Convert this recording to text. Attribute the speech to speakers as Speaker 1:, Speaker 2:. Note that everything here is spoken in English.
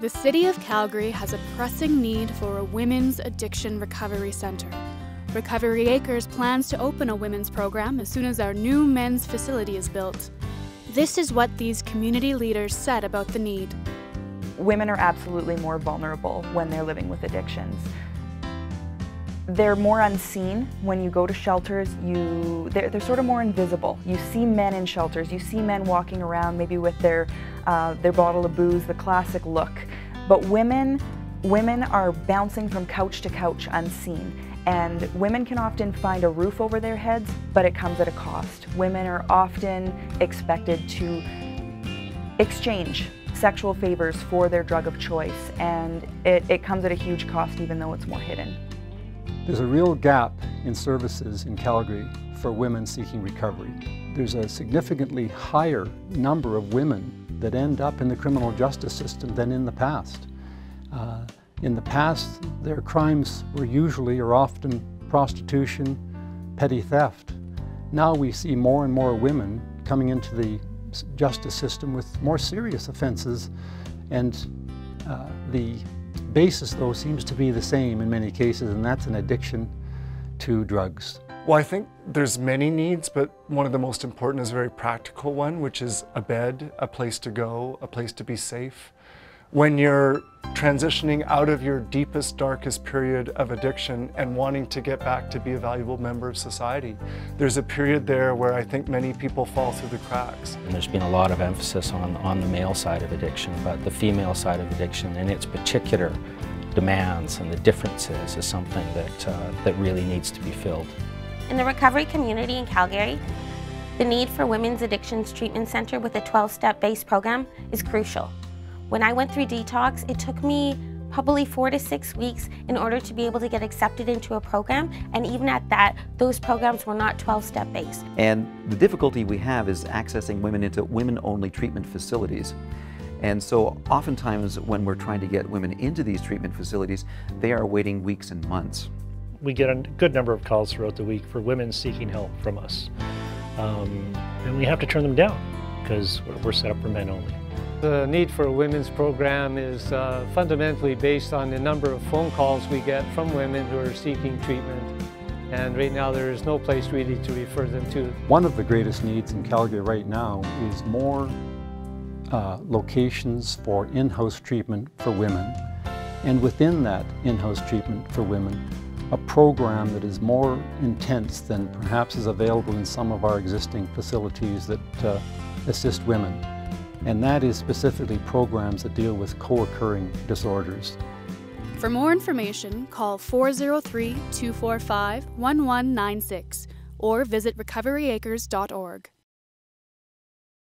Speaker 1: The City of Calgary has a pressing need for a women's addiction recovery centre. Recovery Acres plans to open a women's program as soon as our new men's facility is built. This is what these community leaders said about the need.
Speaker 2: Women are absolutely more vulnerable when they're living with addictions. They're more unseen when you go to shelters. You, they're, they're, sort of more invisible. You see men in shelters. You see men walking around maybe with their, uh, their bottle of booze, the classic look. But women, women are bouncing from couch to couch unseen. And women can often find a roof over their heads, but it comes at a cost. Women are often expected to exchange sexual favors for their drug of choice, and it, it comes at a huge cost even though it's more hidden.
Speaker 3: There's a real gap in services in Calgary for women seeking recovery. There's a significantly higher number of women that end up in the criminal justice system than in the past. Uh, in the past, their crimes were usually or often prostitution, petty theft. Now we see more and more women coming into the justice system with more serious offenses, and uh, the basis, though, seems to be the same in many cases, and that's an addiction to drugs.
Speaker 4: Well, I think there's many needs, but one of the most important is a very practical one, which is a bed, a place to go, a place to be safe. When you're transitioning out of your deepest, darkest period of addiction and wanting to get back to be a valuable member of society, there's a period there where I think many people fall through the cracks.
Speaker 5: And there's been a lot of emphasis on, on the male side of addiction, but the female side of addiction and its particular demands and the differences is something that, uh, that really needs to be filled.
Speaker 6: In the recovery community in Calgary, the need for Women's Addictions Treatment Center with a 12-step based program is crucial. When I went through detox, it took me probably four to six weeks in order to be able to get accepted into a program. And even at that, those programs were not 12-step based.
Speaker 7: And the difficulty we have is accessing women into women-only treatment facilities. And so oftentimes when we're trying to get women into these treatment facilities, they are waiting weeks and months
Speaker 8: we get a good number of calls throughout the week for women seeking help from us. Um, and we have to turn them down because we're set up for men only.
Speaker 9: The need for a women's program is uh, fundamentally based on the number of phone calls we get from women who are seeking treatment. And right now there is no place really to refer them to.
Speaker 3: One of the greatest needs in Calgary right now is more uh, locations for in-house treatment for women. And within that in-house treatment for women, a program that is more intense than perhaps is available in some of our existing facilities that uh, assist women. And that is specifically programs that deal with co-occurring disorders.
Speaker 1: For more information, call 403 245 1196 or visit recoveryacres.org.